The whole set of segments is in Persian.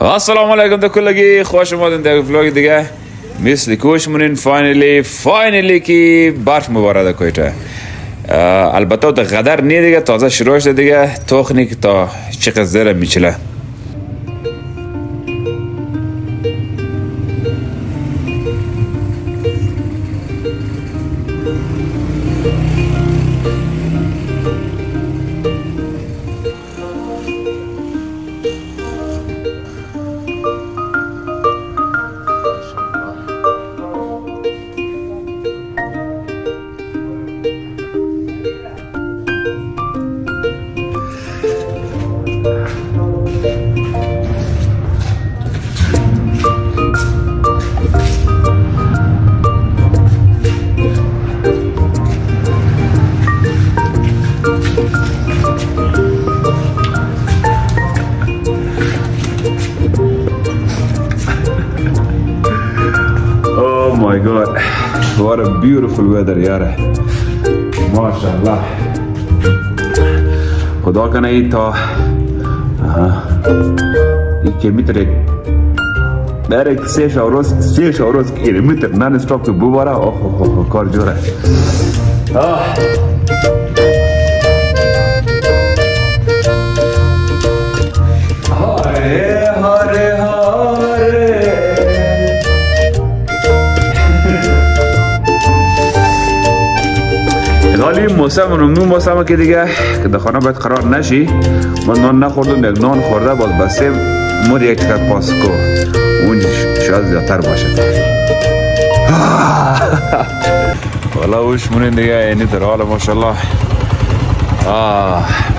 السلام علیکم تا کلگی خوش اومدین در ولاگ دیگه مثل کوش مونین فاینلی فاینلی که برف مبارده کویته البته تا غدر نی دیگه تازه شروع شده دیگه توخنی که تا چقدر زیر میچله What a beautiful weather یاره ماشاءالله خدا کنه ای تا آها. این کیلومتر در سه شو روز سه شو روز کیلومتر نان استاپ تو بباره اوه اوه اوه کار جوره آه. موسم رو نون موسم که دیگه که در خانه باید قرار نشی. من نان نخوردم یک نان خورده باز بسته مور یک چکر پاسکو. اون شاید زیادتر باشه. والا اوش مونین دیگه یعنی در حال ماشالله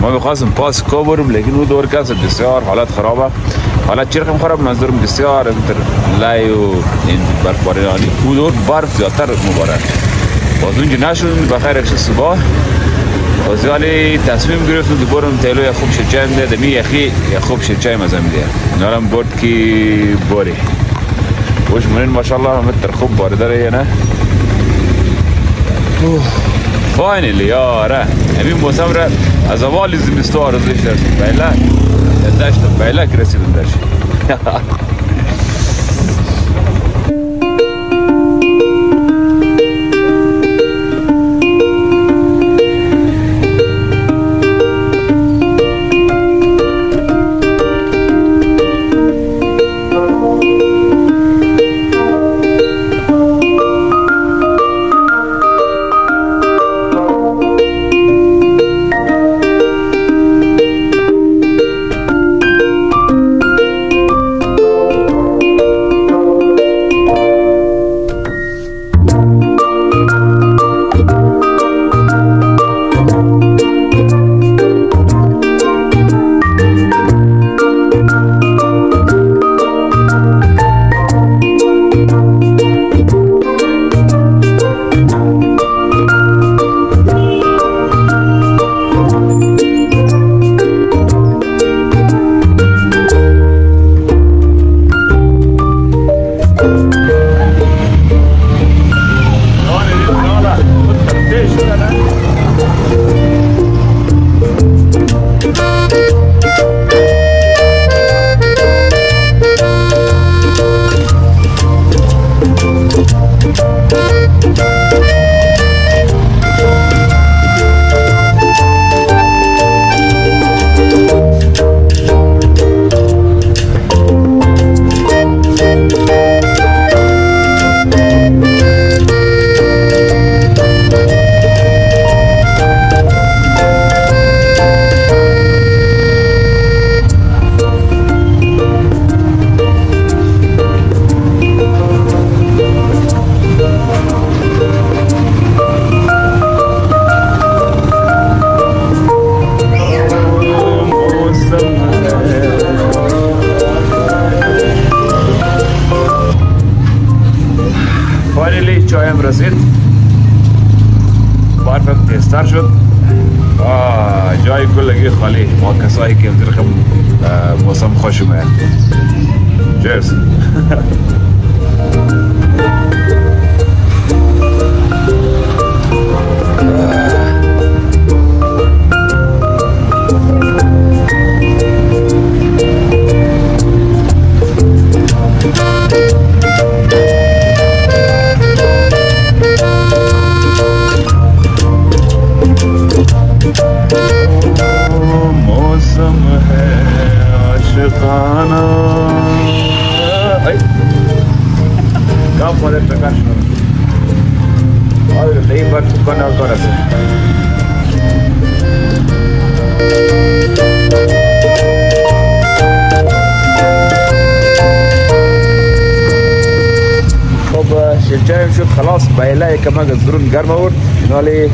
ما می‌خواستم پاسکو برم لیکن او دور کس بسیار حالت خرابه. حالت چرخم خراب نظرم بسیار در لای و این برفباری رانی او دور برف زیادتر مبارک. باز اونجا نشد بخیر اکش صبح. باز ولی تصمیم گرفتم دوبارم تیلو یا خوب شد چای میده دمی یخی یا خوب شد چای مزه میده. نالم برد کی باری. وش منین ماشاءالله متر خوب بارده داره یا نه؟ فاینلی یاره. همین موسم را از اول زمستو آرزوش داشتم بیلا داشتم بیلا که رسیدم داشت. چایم رسید. برفم تیزتر شد. جای کلگی خالی. ما کسایی که خب موسم خوش اومد. چیرز کام مادر تکان شد آره دیگه بر کنه کار است خب شیرجایم شد خلاص بیله کمک از درون گرم آورد نالی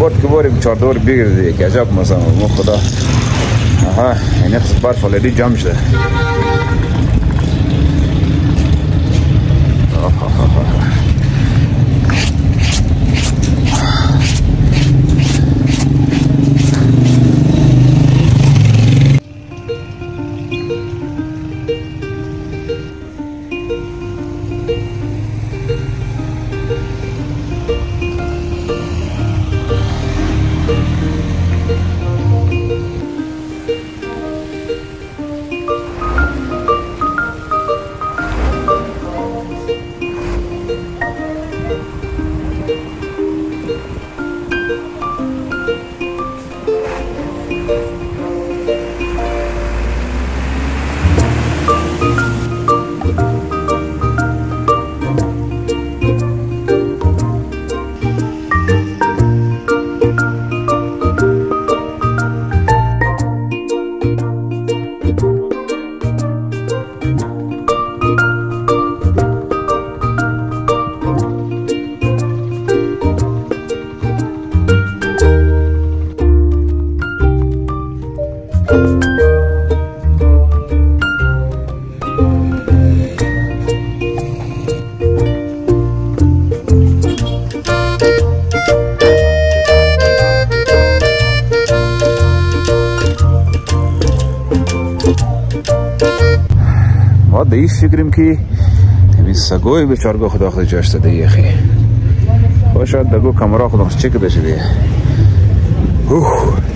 برد که بریم چهار دور بگیرده یک عجب مثلا مو خدا آها این برف آلردی جمع شده به این فکریم که همین سگوی به چارگاه خدا خدا جاش داده یخی خواه شاید بگو کمرا خدا چه کده شده اوه.